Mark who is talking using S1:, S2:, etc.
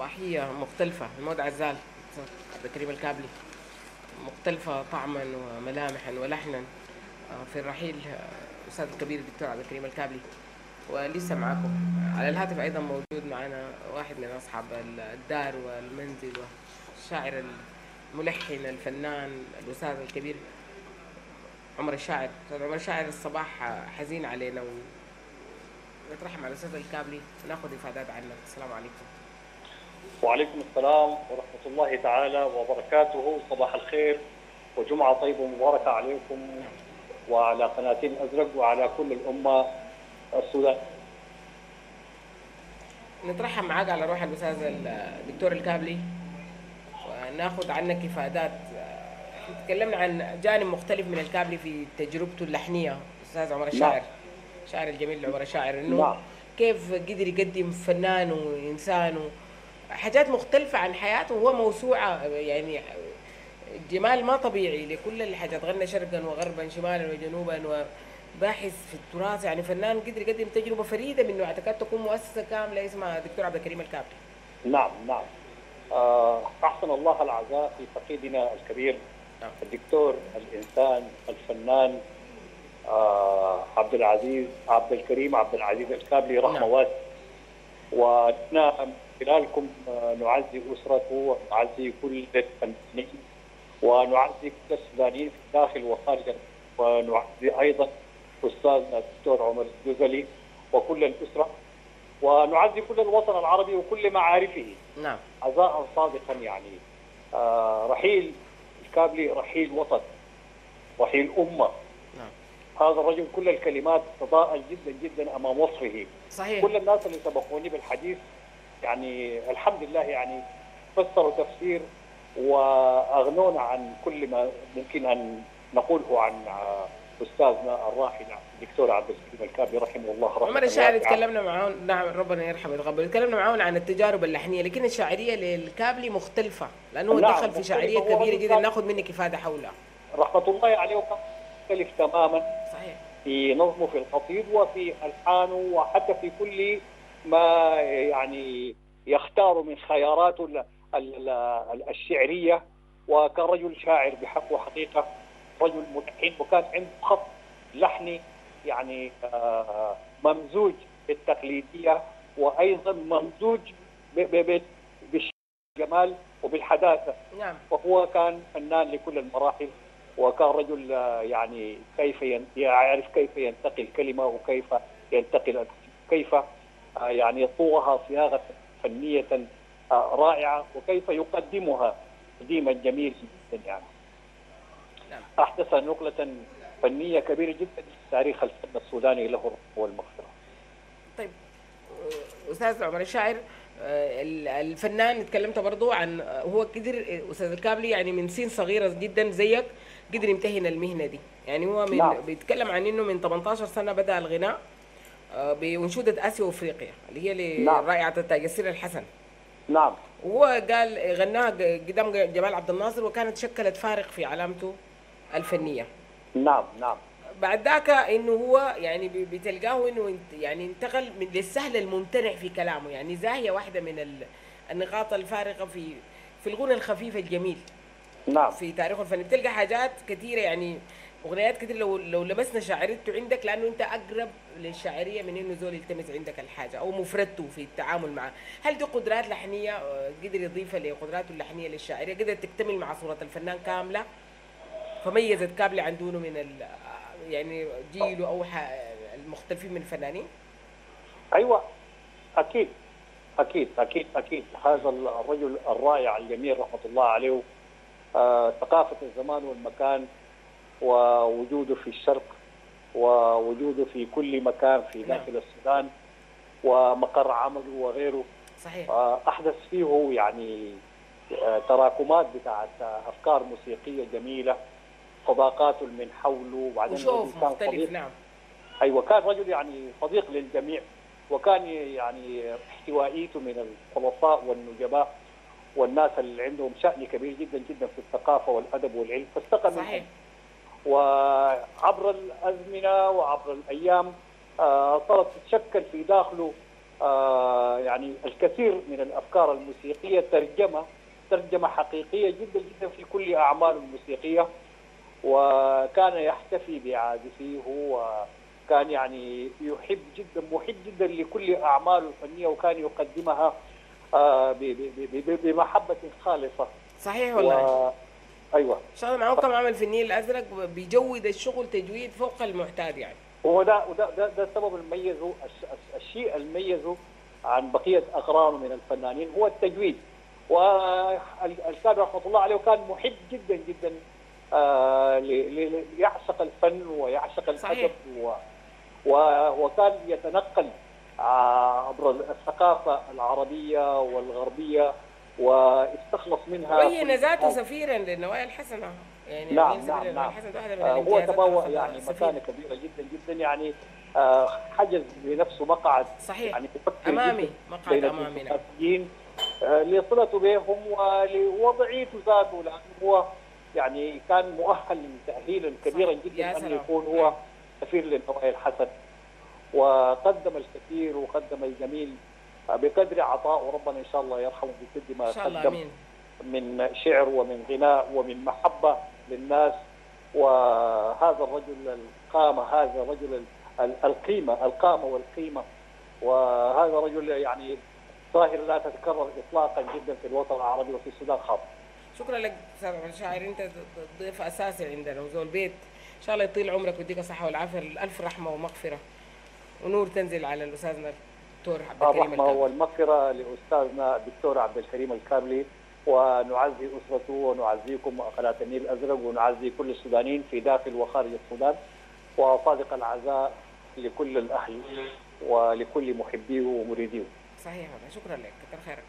S1: صباحية مختلفة الموت عزال عبد الكريم الكابلي مختلفة طعما وملامحا ولحنا. آه، في الرحيل آه، أستاذ الكبير الدكتور عبد الكريم الكابلي. ولسه معاكم. على الهاتف أيضا موجود معنا واحد من أصحاب الدار والمنزل والشاعر الملحن الفنان الأستاذ الكبير عمر الشاعر. أستاذ عمر الشاعر الصباح آه، حزين علينا ونترحم على الأستاذ الكابلي. وناخذ إفادات عنك. السلام عليكم.
S2: وعليكم السلام ورحمة الله تعالى وبركاته. صباح الخير وجمعة طيبة ومباركة عليكم وعلى قناة الأزرق وعلى كل الأمة السودان
S1: نترحم معاك على روح الأستاذ الدكتور الكابلي وناخذ عنك افادات إحنا تكلمنا عن جانب مختلف من الكابلي في تجربته اللحنية. أستاذ عمر الشاعر الشاعر الجميل عمر الشاعر إنه
S2: نعم.
S1: كيف قدر يقدم فنان وإنسان حاجات مختلفة عن حياته وهو موسوعة يعني جمال ما طبيعي لكل الحاجات غنى شرقا وغربا شمالا وجنوبا وباحث في التراث يعني فنان قدر يقدم تجربة فريدة من نوعها تكاد تكون مؤسسة كاملة اسمها دكتور عبد الكريم الكابلي
S2: نعم نعم آه، أحسن الله العزاء في فقيدنا الكبير
S1: نعم.
S2: الدكتور الإنسان الفنان آه، عبد العزيز عبد الكريم عبد العزيز الكابلي رحمة
S1: نعم.
S2: ونحن خلالكم آه، نعزي أسرته ونعزي كل الفنانين ونعزي كل السودانيين في الداخل وخارج ونعزي أيضا أستاذنا الدكتور عمر الجزلي وكل الأسرة ونعزي كل الوطن العربي وكل معارفه.
S1: نعم.
S2: عزاء صادقا يعني آه رحيل الكابلي رحيل وطن رحيل أمة.
S1: نعم.
S2: هذا الرجل كل الكلمات تضاءل جدا جدا أمام وصفه.
S1: صحيح.
S2: كل الناس اللي سبقوني بالحديث يعني الحمد لله يعني فسروا تفسير وأغنونا عن كل ما ممكن أن نقوله عن أستاذنا الراحل الدكتور عبد الكريم الكابلي رحمه الله رحمة
S1: عمر الشاعر. تكلمنا معاه نعم ربنا يرحمه ويتقبل تكلمنا معاه عن التجارب اللحنية لكن الشاعرية للكابلي مختلفة لأنه
S2: نعم،
S1: دخل في. شاعريه
S2: كبيرة
S1: جدا ناخذ منك إفادة حولها
S2: رحمة الله عليه مختلف تماما
S1: صحيح
S2: في نظمه في القصيد وفي ألحانه وحتى في كل ما يعني يختار من خياراته ال- ال- ال- الشعرية وكان رجل شاعر بحق وحقيقة رجل ملحن وكان عنده خط لحني يعني آه، ممزوج بالتقليدية وأيضا ممزوج بالجمال وبالحداثة.
S1: نعم.
S2: وهو كان فنان لكل المراحل وكان رجل آه، يعني كيف يعرف كيف ينتقي الكلمة وكيف ينتقي كيف يعني يصوغها صياغة فنية آه، رائعة وكيف يقدمها تقديما جميل جدا يعني.
S1: نعم.
S2: أحدث نقلة فنية كبيرة جدا في تاريخ الفن السوداني له والمغفرة.
S1: طيب آه، أستاذ عمر الشاعر آه، ال- الفنان تكلمت برضو عن آه، هو قدر آه، أستاذ الكابلي يعني من سن صغيره جدا زيك قدر يمتهن المهنة دي يعني هو من
S2: نعم.
S1: بيتكلم عن إنه من 18 سنة بدأ الغناء آه، بانشوده آسيا وأفريقيا اللي هي
S2: نعم.
S1: لرائعه التاج السير الحسن.
S2: نعم.
S1: وهو قال غناها قدام جمال عبد الناصر وكانت شكلت فارق في علامته الفنية.
S2: نعم نعم.
S1: بعد ذاك إنه هو يعني بتلقاه إنه يعني انتقل من للسهل الممتنع في كلامه يعني زاهية واحدة من ال- النقاط الفارقة في في الغنى الخفيف الجميل.
S2: نعم.
S1: في تاريخه. الفني بتلقى حاجات كثيرة يعني أغنيات كثير لو لو لمسنا شاعريته عندك لأنه أنت أقرب للشاعرية من إنه زول يلتمس عندك الحاجة أو مفردته في التعامل معه، هل دي قدرات لحنية؟ آه، قدر يضيفها لقدراته اللحنية للشاعرية؟ قدرت تكتمل مع صورة الفنان كاملة؟ فميزت كابلي عن دونه من ال يعني جيله أو المختلفين من الفنانين؟
S2: أيوه أكيد أكيد أكيد أكيد. هذا الرجل الرائع الجميل رحمة الله عليه آه، ثقافة الزمان والمكان. ووجوده في الشرق ووجوده في كل مكان في
S1: نعم.
S2: داخل السودان ومقر عمله وغيره.
S1: صحيح.
S2: احدث فيه يعني آه، تراكمات بتاعت أفكار موسيقية جميلة صداقات من حوله وبعدين
S1: وشوف مختلف
S2: صديق.
S1: نعم.
S2: أيوه كان رجل يعني صديق للجميع وكان يعني احتوائيته من الخلطاء والنجباء والناس اللي عندهم شأن كبير جدا جدا في الثقافة والأدب والعلم فاستقى منهم.
S1: صحيح.
S2: وعبر الأزمنة وعبر الأيام آه، صارت تتشكل في داخله آه يعني الكثير من الأفكار الموسيقية ترجمة ترجمة حقيقية جدا جدا في كل اعماله الموسيقية وكان يحتفي بعازفيه وكان يعني يحب جدا محب جدا لكل أعماله الفنية وكان يقدمها آه بمحبة خالصة.
S1: صحيح والله.
S2: أيوه.
S1: اشتغل معه كم عمل في النيل الأزرق بيجود الشغل تجويد فوق المعتاد يعني.
S2: هو ده وده ده, ده السبب اللي ميزه الش- الش- الشيء اللي ميزه عن بقية اقرانه من الفنانين هو التجويد. والكاتب رحمة الله عليه كان محب جدا جدا آه ل- ل- ل- يعشق الفن ويعشق. الأدب وكان يتنقل عبر الثقافة العربية والغربية واستخلص منها كل
S1: ذاته. سفيرا للنوايا الحسنة يعني
S2: نعم، نعم، نعم.
S1: الحسنه
S2: آه، هو تبوأ يعني. مكانة كبيرة جدا جدا يعني آه، حجز لنفسه مقعد
S1: صحيح
S2: يعني أمامي
S1: مقعد
S2: بين
S1: أمامي نعم
S2: آه، لصلته بهم ولوضعيته ذاته لأنه هو يعني كان مؤهل تاهيلا كبيرا جدا أن
S1: سلام.
S2: يكون هو سفير للنوايا الحسن وقدم الكثير وقدم الجميل بقدر عطاء وربنا إن شاء الله يرحمه بقدر ما قدم من شعر ومن غناء ومن محبة للناس. وهذا الرجل القامة هذا الرجل ال- القيمة القامة والقيمة. وهذا رجل يعني ظاهرة لا تتكرر إطلاقا جدا في الوطن العربي وفي السودان خاصة.
S1: شكرا لك أستاذ الشاعر. أنت ضيف أساسي عندنا وزول بيت إن شاء الله يطيل عمرك ويديك الصحة والعافية. ألف رحمة ومغفرة. ونور تنزل على الاستاذنا الدكتور عبد الكريم
S2: الرحمة
S1: الكامل.
S2: والمغفرة لأستاذنا الدكتور عبد الكريم الكاملي ونعزي أسرته ونعزيكم قناة النيل الأزرق ونعزي كل السودانيين في داخل وخارج السودان وصادق العزاء لكل الأهل ولكل محبيه ومريديه
S1: صحيح والله شكرا لك كثر خيرك